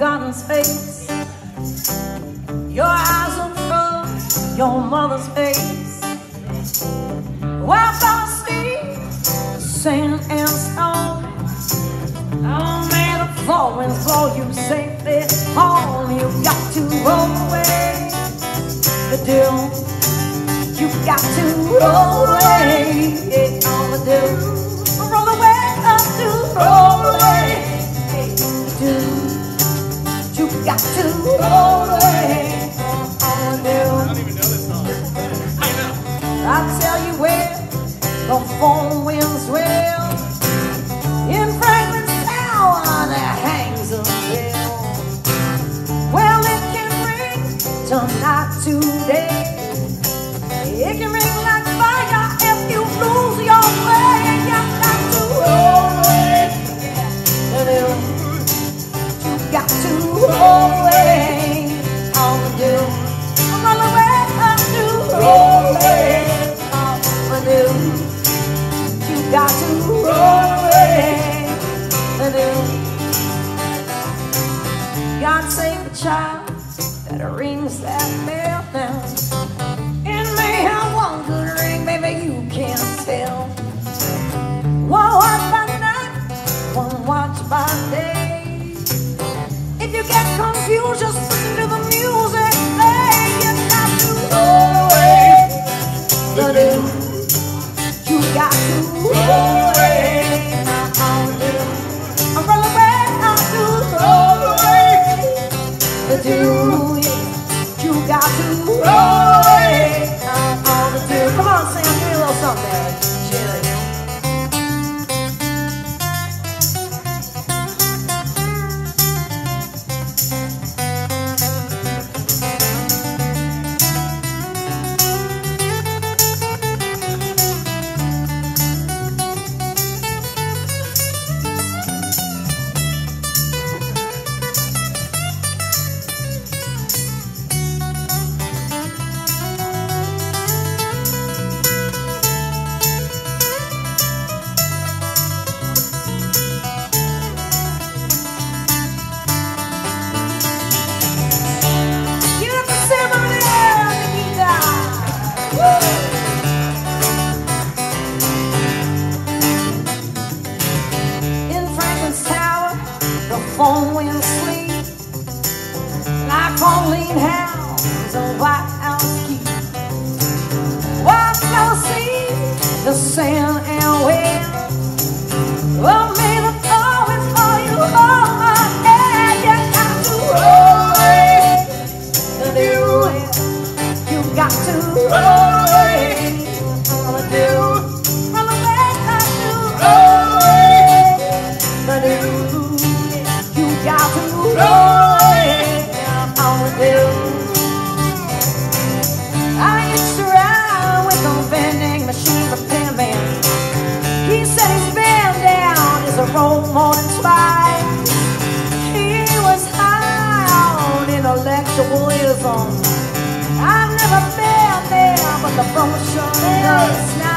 forgotten's face. Your eyes are from your mother's face. While I see sand and stone. Oh man, fall winds blow you safely home. You got to roll away the dew. You got to roll away the dew. I'll tell you where the phone winds got to roll away the dew. God save the child that rings that bell now. It may have one good ring, maybe you can't tell. One watch by night, one watch by day. If you get confused, just to phone winds sleep like Pauline hounds on White House Keep. While I see the sand intellectualism. I've never been there, but the brochure is nice.